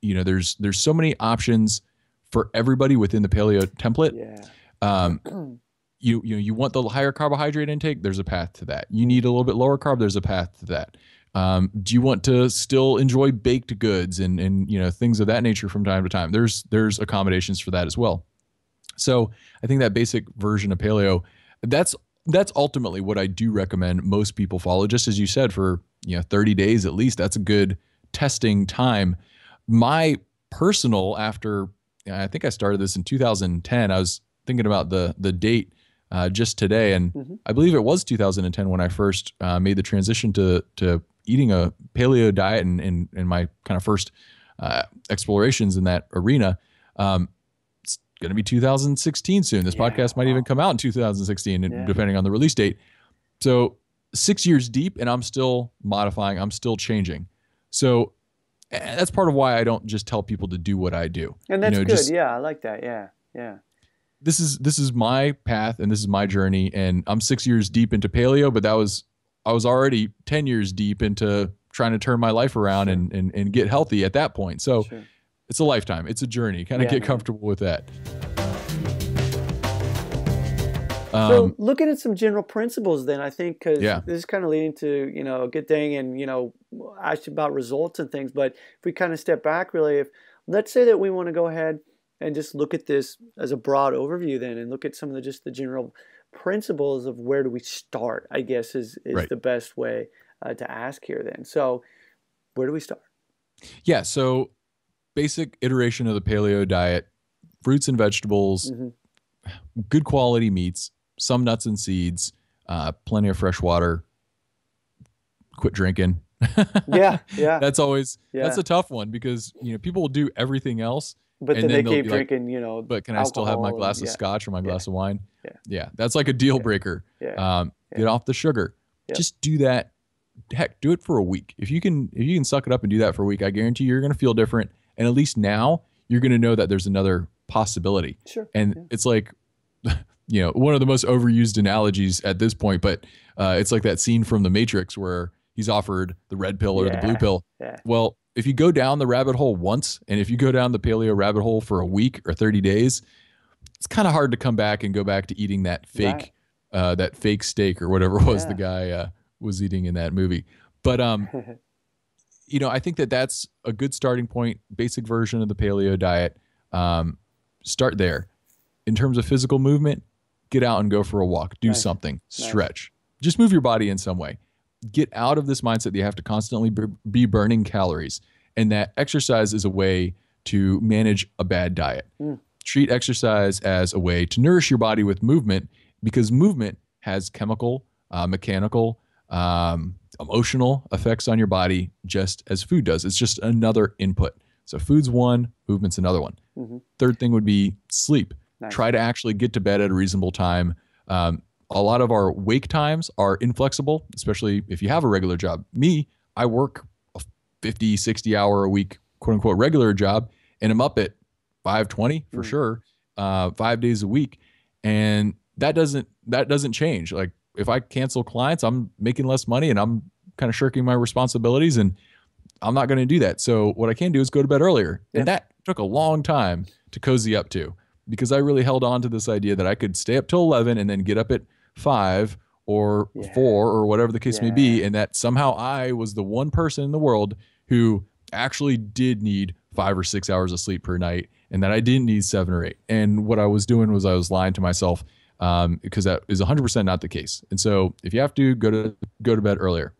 you know there's there's so many options for everybody within the paleo template. yeah, Um, you you know you want the higher carbohydrate intake there's a path to that. You need a little bit lower carb there's a path to that. Um, do you want to still enjoy baked goods and and you know things of that nature from time to time? There's there's accommodations for that as well. So i think that basic version of paleo that's that's ultimately what i do recommend most people follow. Just as you said for you know 30 days at least that's a good testing time my personal after i think i started this in 2010 i was thinking about the the date uh, just today, and Mhm. I believe it was 2010 when I first uh, made the transition to to eating a paleo diet and in in my kind of first uh, explorations in that arena. Um, it's going to be 2016 soon. This Yeah, podcast might even come out in 2016, Yeah. depending on the release date. So six years deep, and I'm still modifying. I'm still changing. So eh, that's part of why I don't just tell people to do what I do. and that's know, good. just- yeah, I like that. Yeah, yeah, this is this is my path and this is my journey and I'm 6 years deep into paleo but that was I was already 10 years deep into trying to turn my life around Sure. and, and and get healthy at that point. So sure. it's a lifetime. It's a journey. Kind of Yeah, get comfortable with that. So Um, looking at some general principles, then I think because Yeah. this is kind of leading to you know a good thing, and you know asked about results and things. But if we kind of step back, really, if let's say that we want to go ahead and just look at this as a broad overview, then, and look at some of the just the general principles of where do we start? I guess is is Right. the best way uh, to ask here. Then, so where do we start? yeah, so basic iteration of the paleo diet, fruits and vegetables, Mhm. good quality meats, some nuts and seeds, uh, plenty of fresh water. Quit drinking. Yeah, yeah. that's always that's a tough one because you know people will do everything else, But and then, then they keep be like, drinking, you know. but can I still have my glass and- of yeah, scotch or my glass of wine? Yeah. Yeah. That's like a deal Yeah. breaker. Yeah. Um, Yeah. Get off the sugar. Just do that. Heck, do it for a week. If you can, if you can suck it up and do that for a week, I guarantee you're going to feel different. And at least now you're going to know that there's another possibility. Sure. And yeah. it's like, you know, one of the most overused analogies at this point, but uh, it's like that scene from The Matrix where he's offered the red pill or the blue pill. Yeah. Well, if you go down the rabbit hole once, and if you go down the paleo rabbit hole for a week or 30 days, it's kind of hard to come back and go back to eating that fake, Right. uh, that fake steak or whatever it was Yeah. the guy uh, was eating in that movie. But um, you know, I think that that's a good starting point. Basic version of the paleo diet. Um, start there. In terms of physical movement, get out and go for a walk. Do Nice. something. Nice. Stretch. Just move your body in some way. Get out of this mindset that you have to constantly be burning calories, and that exercise is a way to manage a bad diet. Mm. Treat exercise as a way to nourish your body with movement, because movement has chemical, uh, mechanical, um, emotional effects on your body, just as food does. It's just another input. So food's one, movement's another one. Mhm. Third thing would be sleep. Nice. Try to actually get to bed at a reasonable time. Um, a lot of our wake times are inflexible, especially if you have a regular job. Me, I work a 50, 60 hour a week, quote unquote, regular job, and I'm up at 520 for Mm. sure, uh, five days a week. And that doesn't, that doesn't change. Like if I cancel clients, I'm making less money and I'm kind of shirking my responsibilities and I'm not going to do that. So what I can do is go to bed earlier. Yeah. And that took a long time to cozy up to because I really held on to this idea that I could stay up till 11 and then get up at 5 or Yeah. 4 or whatever the case may be and that somehow I was the one person in the world who actually did need 5 or 6 hours of sleep per night and that I didn't need 7 or 8. And what I was doing was I was lying to myself um, because that is 100% not the case. And so if you have to go to go to bed earlier.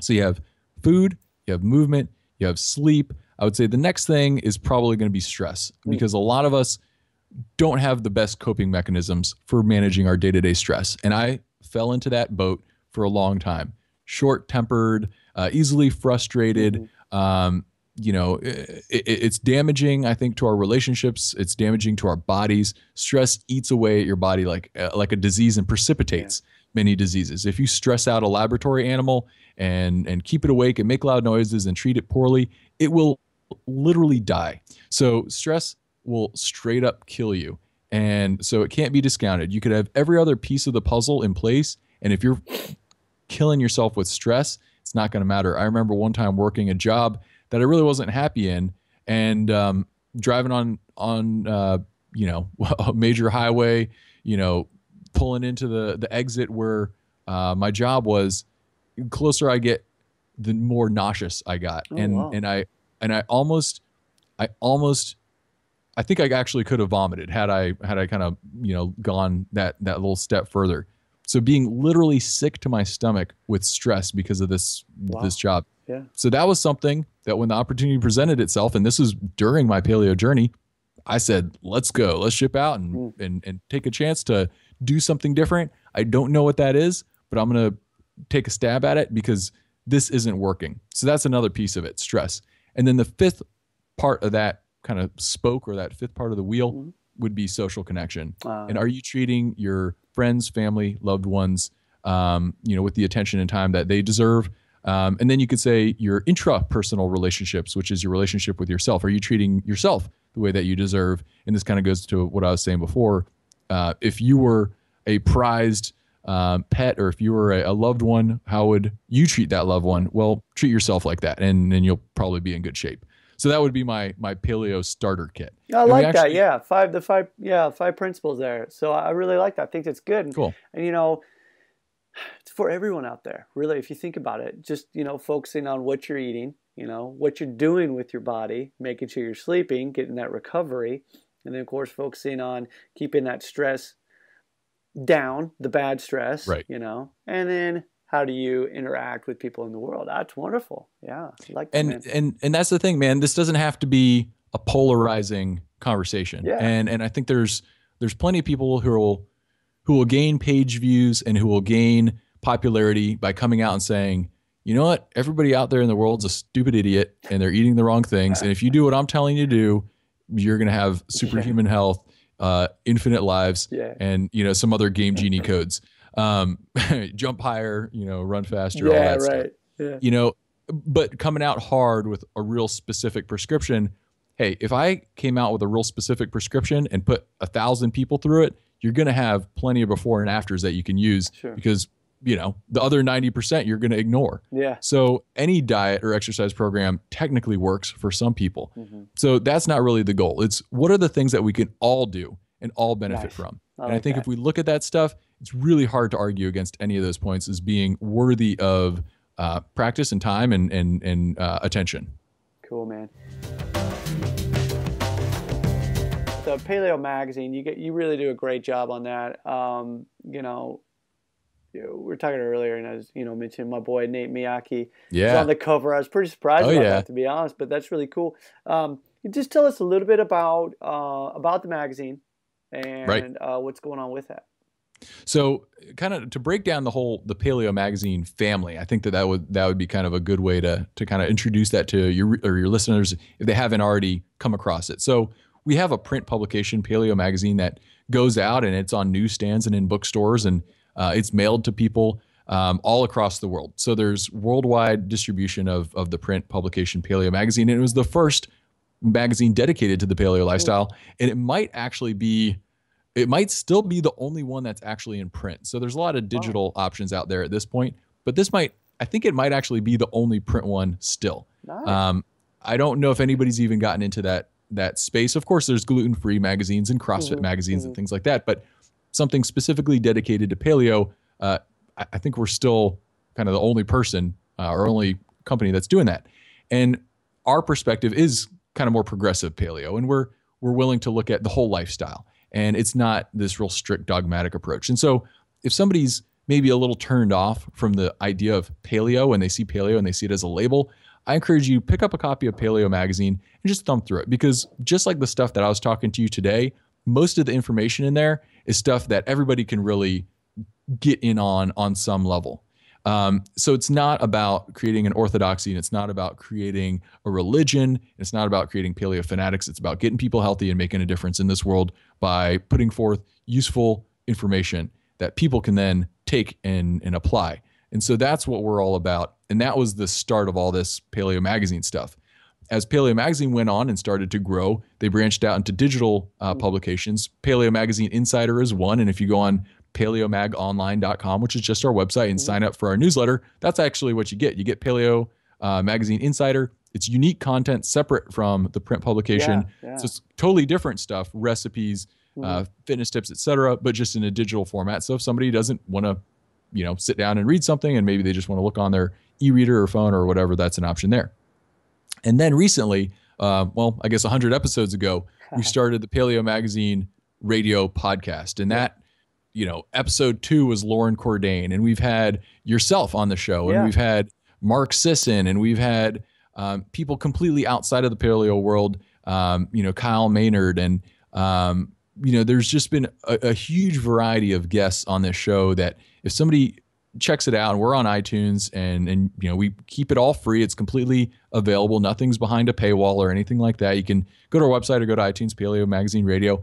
So you have food, you have movement, you have sleep. I would say the next thing is probably going to be stress Mm. because a lot of us don't have the best coping mechanisms for managing our day-to-day stress. And I fell into that boat for a long time. Short-tempered, uh, easily frustrated, Mm-hmm. um, you know, it, it's damaging. I think to our relationships. It's damaging to our bodies. Stress eats away at your body like uh, like a disease and precipitates yeah. many diseases. If you stress out a laboratory animal and and keep it awake and make loud noises and treat it poorly, it will literally die. So stress will straight up kill you. And so it can't be discounted. You could have every other piece of the puzzle in place. And if you're killing yourself with stress, it's not going to matter. I remember one time working a job that I really wasn't happy in and um, driving on, on, uh, you know, a major highway, you know, pulling into the, the exit where uh, my job was closer I get, the more nauseous I got. Oh, and, wow. and I, and I almost, I almost I think I actually could have vomited had I had I kind of you know gone that that little step further. So being literally sick to my stomach with stress because of this wow. this job. Yeah. So that was something that when the opportunity presented itself, and this is during my paleo journey, I said, "Let's go, let's ship out and mm. and and take a chance to do something different." I don't know what that is, but I'm gonna take a stab at it because this isn't working. So that's another piece of it, stress. And then the fifth part of that kind of spoke or that fifth part of the wheel mm-hmm. would be social connection. Uh, and are you treating your friends, family, loved ones, um, you know, with the attention and time that they deserve? Um, and then you could say your intrapersonal relationships, which is your relationship with yourself. Are you treating yourself the way that you deserve? And this kind of goes to what I was saying before. Uh, if you were a prized um, pet or if you were a, a, loved one, how would you treat that loved one? Well, treat yourself like that, and then you'll probably be in good shape. So that would be my my paleo starter kit. I and like actually, that. Yeah, five the five yeah five principles there. So I really like that. I think it's good. Cool. And you know, it's for everyone out there. Really, if you think about it, just you know, focusing on what you're eating, you know, what you're doing with your body, making sure you're sleeping, getting that recovery, and then of course focusing on keeping that stress down, the bad stress, right? You know, and then how do you interact with people in the world? That's wonderful. Yeah, like and and and that's the thing, man. This doesn't have to be a polarizing conversation. Yeah. And and I think there's there's plenty of people who will who will gain page views and who will gain popularity by coming out and saying, you know what, everybody out there in the world's a stupid idiot and they're eating the wrong things. And if you do what I'm telling you to do, you're gonna have superhuman yeah. health, uh, infinite lives, yeah. and you know some other game genie codes um, jump higher, you know, run faster, yeah, all that right. stuff. Yeah. You know, but coming out hard with a real specific prescription. Hey, if I came out with a real specific prescription and put a thousand people through it, you're going to have plenty of before and afters that you can use sure. because you know the other 90% you're going to ignore yeah so any diet or exercise program technically works for some people mm-hmm. so that's not really the goal it's what are the things that we can all do and all benefit nice. from I and like i think that. if we look at that stuff it's really hard to argue against any of those points as being worthy of uh, practice and time and and and uh, attention. Cool, man. The Paleo Magazine, you get you really do a great job on that. Um, you know, you know, we were talking earlier, and I was, you know, mentioning my boy Nate Miyaki. Yeah. on the cover. I was pretty surprised oh, about yeah. that, to be honest. But that's really cool. Um, just tell us a little bit about uh, about the magazine and right. uh, what's going on with that. So, kind of to break down the whole the Paleo Magazine family, I think that that would that would be kind of a good way to to kind of introduce that to your or your listeners if they haven't already come across it. So, we have a print publication, Paleo Magazine, that goes out and it's on newsstands and in bookstores, and uh, it's mailed to people um, all across the world. So, there's worldwide distribution of of the print publication Paleo Magazine, and it was the first magazine dedicated to the paleo lifestyle, and it might actually be it might still be the only one that's actually in print. So there's a lot of digital wow. options out there at this point, but this might, I think it might actually be the only print one still. Nice. Um, I don't know if anybody's even gotten into that that space. Of course, there's gluten free magazines and CrossFit mm-hmm. magazines and things like that, but something specifically dedicated to paleo, uh, I, I, think we're still kind of the only person uh, or only company that's doing that. And our perspective is kind of more progressive paleo, and we're we're willing to look at the whole lifestyle and it's not this real strict dogmatic approach. And so if somebody's maybe a little turned off from the idea of paleo and they see paleo and they see it as a label, I encourage you pick up a copy of Paleo magazine and just thumb through it because just like the stuff that I was talking to you today, most of the information in there is stuff that everybody can really get in on on some level. Um, so it's not about creating an orthodoxy and it's not about creating a religion. It's not about creating paleo fanatics. It's about getting people healthy and making a difference in this world by putting forth useful information that people can then take and, and apply. And so that's what we're all about. And that was the start of all this Paleo Magazine stuff. As Paleo Magazine went on and started to grow, they branched out into digital uh, publications. Paleo Magazine Insider is one. And if you go on paleomagonline.com, which is just our website, and sign up for our newsletter, that's actually what you get. You get Paleo uh, Magazine Insider. It's unique content separate from the print publication. Yeah, yeah. So it's totally different stuff, recipes, mm-hmm. uh, fitness tips, etc., but just in a digital format. So if somebody doesn't want to, you know, sit down and read something, and maybe they just want to look on their e-reader or phone or whatever, that's an option there. And then recently, uh, well, I guess 100 episodes ago, we started the Paleo Magazine radio podcast, and that you know, episode two was Loren Cordain, and we've had yourself on the show, and yeah. we've had Mark Sisson, and we've had um, people completely outside of the paleo world, um, you know, Kyle Maynard, and um, you know, there's just been a, a, huge variety of guests on this show that if somebody checks it out, and we're on iTunes, and and you know, we keep it all free. It's completely available. Nothing's behind a paywall or anything like that. You can go to our website or go to iTunes Paleo Magazine Radio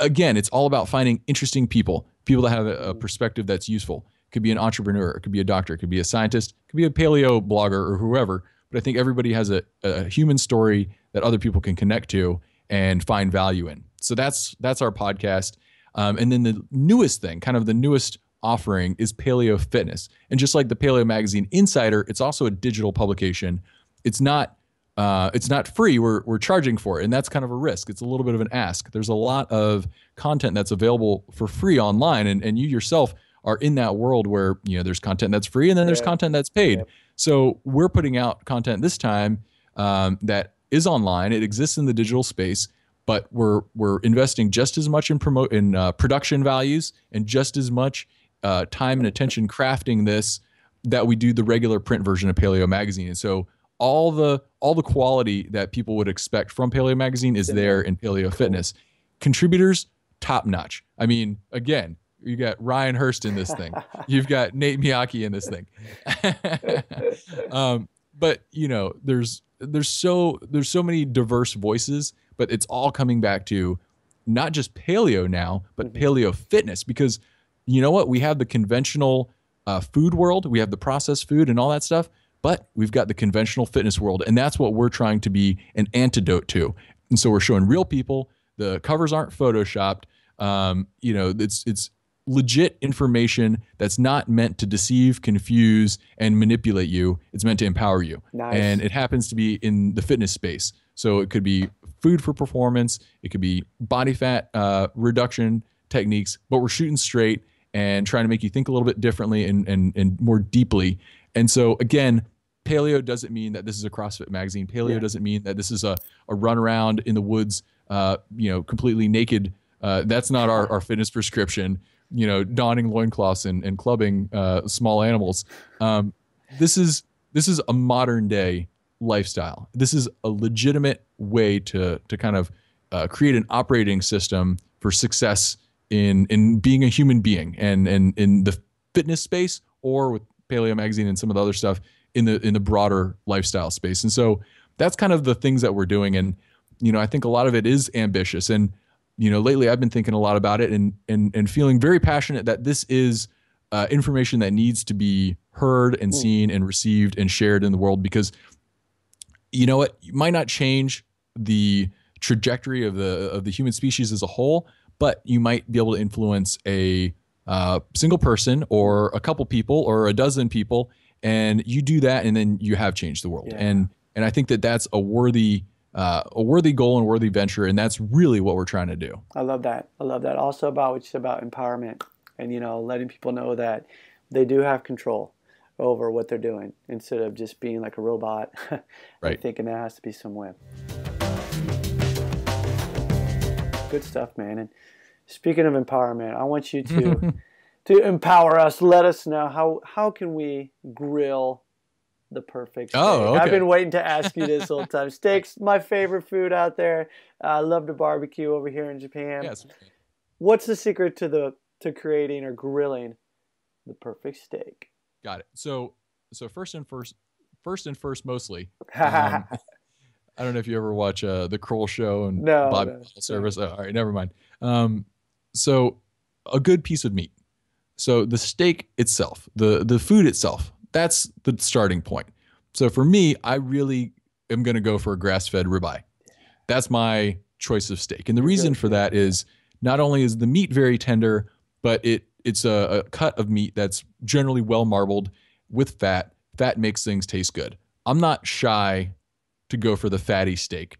again, it's all about finding interesting people, people that have a, a perspective that's useful. It could be an entrepreneur, it could be a doctor, it could be a scientist, it could be a paleo blogger or whoever. But I think everybody has a, a human story that other people can connect to and find value in. So that's that's our podcast. Um, and then the newest thing, kind of the newest offering, is Paleo Fitness. And just like the Paleo Magazine Insider, it's also a digital publication. It's not uh, it's not free. We're we're charging for it, and that's kind of a risk. It's a little bit of an ask. There's a lot of content that's available for free online, and and you yourself are in that world where you know there's content that's free, and then there's yeah. content that's paid. Yeah. So we're putting out content this time um, that is online. It exists in the digital space, but we're we're investing just as much in promote in uh, production values and just as much uh, time and attention crafting this that we do the regular print version of Paleo Magazine. And so all the all the quality that people would expect from Paleo Magazine is there in Paleo. Fitness. Contributors, top notch. I mean, again, you got Ryan Hurst in this thing. You've got Nate Miyaki in this thing. um, but you know, there's there's so there's so many diverse voices, but it's all coming back to not just paleo now, but mm-hmm. paleo fitness because you know what? We have the conventional uh, food world, we have the processed food and all that stuff but we've got the conventional fitness world, and that's what we're trying to be an antidote to. And so we're showing real people. The covers aren't photoshopped. Um, you know, it's it's legit information that's not meant to deceive, confuse, and manipulate you. It's meant to empower you. Nice. And it happens to be in the fitness space. So it could be food for performance, it could be body fat uh, reduction techniques, but we're shooting straight and trying to make you think a little bit differently and, and, and more deeply. And so, again, paleo doesn't mean that this is a CrossFit magazine. Paleo yeah. doesn't mean that this is a, a run around in the woods, uh, you know, completely naked. Uh, that's not our, our fitness prescription, you know, donning loincloths and, and clubbing uh, small animals. Um, this is this is a modern day lifestyle. This is a legitimate way to to kind of uh, create an operating system for success in in being a human being and and in the fitness space or with Paleo Magazine and some of the other stuff in the in the broader lifestyle space. And so that's kind of the things that we're doing. And you know, I think a lot of it is ambitious. And you know, lately I've been thinking a lot about it and and and feeling very passionate that this is uh, information that needs to be heard and hmm. seen and received and shared in the world because you know what, you might not change the trajectory of the of the human species as a whole, but you might be able to influence a uh, single person or a couple people or a dozen people and you do that and then you have changed the world. Yeah. and and i think that that's a worthy uh, a worthy goal and worthy venture and that's really what we're trying to do. I love that. I love that. Also about which is about empowerment and you know letting people know that they do have control over what they're doing instead of just being like a robot right. thinking there has to be some way. Good stuff man. And speaking of empowerment i want you to to empower us. Let us know how how can we grill the perfect steak. Oh, okay. I've been waiting to ask you this whole time. Steaks, my favorite food out there. I love to barbecue over here in Japan. Yes. What's the secret to the to creating or grilling the perfect steak? Got it. So so first and first first and first mostly. Um, I don't know if you ever watch uh, the Kroll Show and No, Bobby no, Service. Oh, all right, never mind. Um, so a good piece of meat. So the steak itself, the the food itself, that's the starting point. So for me, I really am going to go for a grass-fed ribeye. That's my choice of steak, and the reason for that is not only is the meat very tender, but it it's a, a cut of meat that's generally well marbled with fat. Fat makes things taste good. I'm not shy to go for the fatty steak,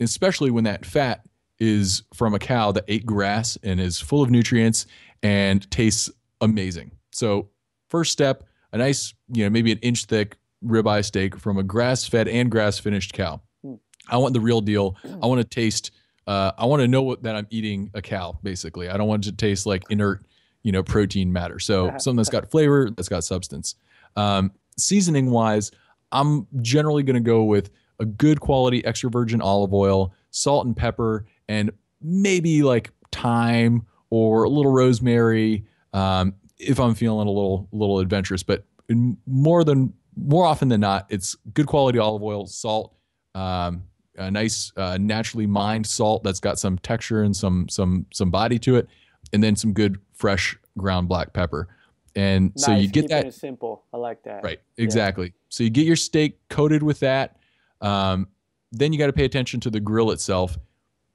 especially when that fat is from a cow that ate grass and is full of nutrients and tastes amazing. So, first step, a nice, you know, maybe an inch thick ribeye steak from a grass fed and grass finished cow. Hmm. I want the real deal. I want to taste, uh, I want to know what, that I'm eating a cow, basically. I don't want it to taste like inert, you know, protein matter. So, something that's got flavor, that's got substance. Um, seasoning wise, I'm generally going to go with a good quality extra virgin olive oil, salt and pepper, and maybe like thyme or a little rosemary um, if I'm feeling a little little adventurous. But in more than more often than not, it's good quality olive oil, salt, um, a nice uh, naturally mined salt that's got some texture and some some some body to it, and then some good fresh ground black pepper. And so you get keeping that simple. I like that. Right, exactly. So you get your steak coated with that. Um, then you got to pay attention to the grill itself.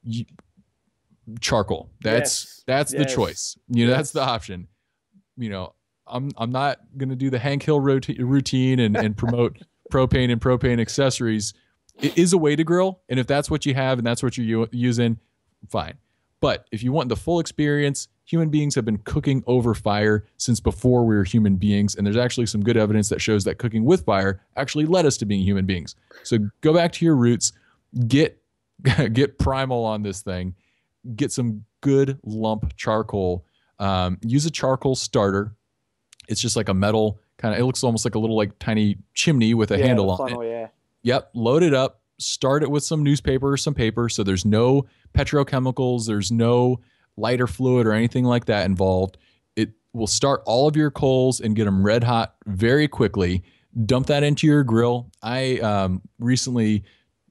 You, charcoal. That's Yes, that's the choice. You know, that's the option. You know, I'm I'm not gonna do the Hank Hill roti- routine and and promote propane and propane accessories. It is a way to grill, and if that's what you have and that's what you're u- using, fine. But if you want the full experience, human beings have been cooking over fire since before we were human beings. And there's actually some good evidence that shows that cooking with fire actually led us to being human beings. So go back to your roots, get get primal on this thing, get some good lump charcoal. Um, use a charcoal starter. It's just like a metal kind of. It looks almost like a little like tiny chimney with a Yeah, handle on it. Yeah. Yep, load it up. Start it with some newspaper or some paper, so there's no petrochemicals, there's no lighter fluid or anything like that involved. It will start all of your coals and get them red hot very quickly. Dump that into your grill. I um, recently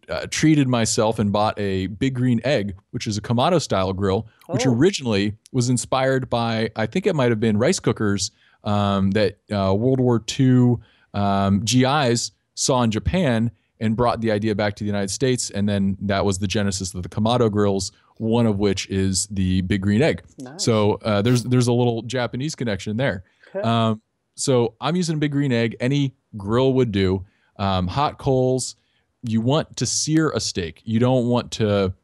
uh, treated myself and bought a big green egg, which is a Kamado style grill, which Oh. originally was inspired by I think it might have been rice cookers um, that uh, World War II um, GIs saw in Japan and brought the idea back to the United States, and then that was the genesis of the Kamado grills. One of which is the big green egg. Nice. So uh, there's there's a little Japanese connection there. Okay. Um, so I'm using a big green egg. Any grill would do. Um, hot coals. You want to sear a steak. You don't want to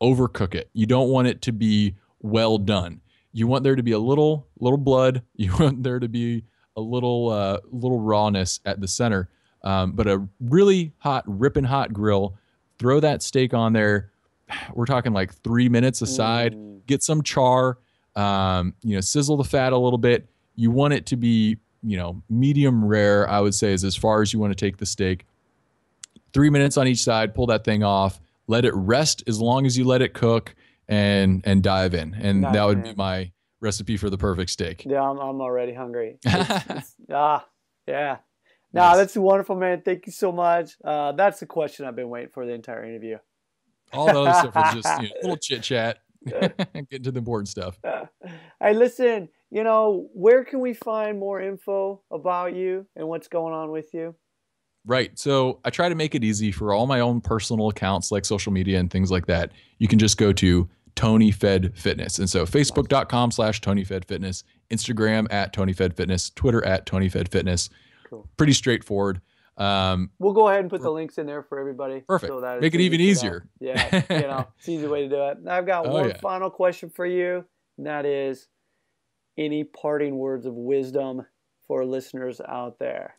overcook it. You don't want it to be well done. You want there to be a little little blood. You want there to be a little uh, little rawness at the center. Um, but a really hot, ripping hot grill. Throw that steak on there. We're talking like three minutes aside. Mm. Get some char. Um, you know, sizzle the fat a little bit. You want it to be, you know, medium rare. I would say is as far as you want to take the steak. Three minutes on each side. Pull that thing off. Let it rest as long as you let it cook, and and dive in. And Nice, that would man. be my recipe for the perfect steak. Yeah, I'm, I'm already hungry. It's- it's- ah, yeah. No, Nice. that's wonderful, man. Thank you so much. Uh, that's the question I've been waiting for the entire interview. All the other stuff was just you know, little chit chat. getting to the important stuff. hey, listen, you know, where can we find more info about you and what's going on with you? Right. So I try to make it easy for all my own personal accounts like social media and things like that. You can just go to Tony Fed Fitness. And so facebook.com slash Tony Fed Fitness, Instagram at Tony Fed Fitness, Twitter at Tony Fed Fitness. Cool. Pretty straightforward. Um, We'll go ahead and put the links in there for everybody. Perfect. so that Make it even easier. Yeah, you know, it's an easy way to do it. I've got Oh, one yeah. final question for you, and that is any parting words of wisdom for listeners out there?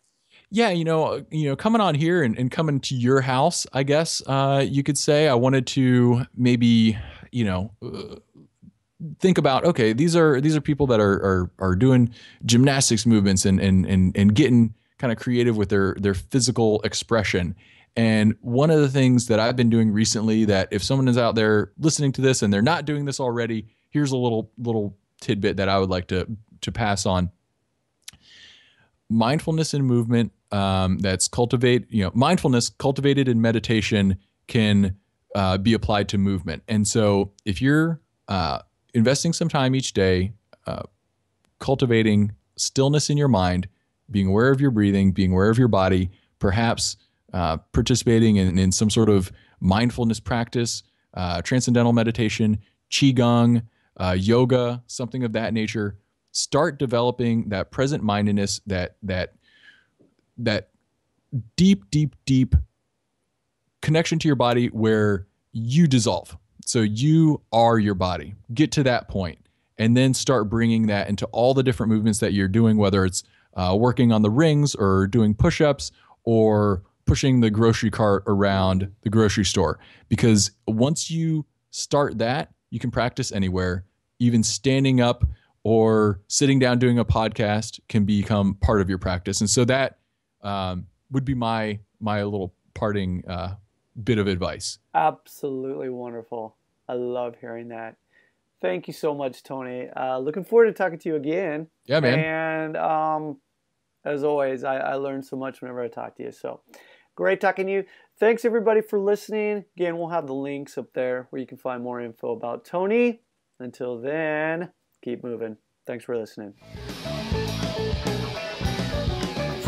Yeah, you know, you know, coming on here and, and coming to your house, I guess uh, you could say I wanted to maybe, you know, uh, think about okay, these are these are people that are are, are doing gymnastics movements and and and and getting kind of creative with their their physical expression. And one of the things that I've been doing recently that if someone is out there listening to this and they're not doing this already, here's a little little tidbit that I would like to to pass on mindfulness and movement um, that's cultivate you know mindfulness cultivated in meditation can uh, be applied to movement. And so if you're uh, investing some time each day uh, cultivating stillness in your mind being aware of your breathing being aware of your body perhaps uh, participating in, in, some sort of mindfulness practice uh, transcendental meditation qigong uh, yoga something of that nature start developing that present mindedness that that that deep deep deep connection to your body where you dissolve. So you are your body. Get to that point and then start bringing that into all the different movements that you're doing whether it's uh, working on the rings or doing push-ups or pushing the grocery cart around the grocery store. Because once you start that you can practice anywhere. Even standing up or sitting down doing a podcast can become part of your practice. And so that um, would be my my little parting uh, bit of advice. Absolutely wonderful. I love hearing that. Thank you so much, Tony. Uh, looking forward to talking to you again. Yeah, man. And um, as always, I, I learn so much whenever I talk to you. So great talking to you. Thanks everybody for listening. Again, we'll have the links up there where you can find more info about Tony. Until then keep moving. Thanks for listening.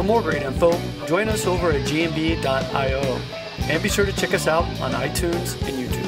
For more great info, join us over at gmb.io and be sure to check us out on iTunes and YouTube.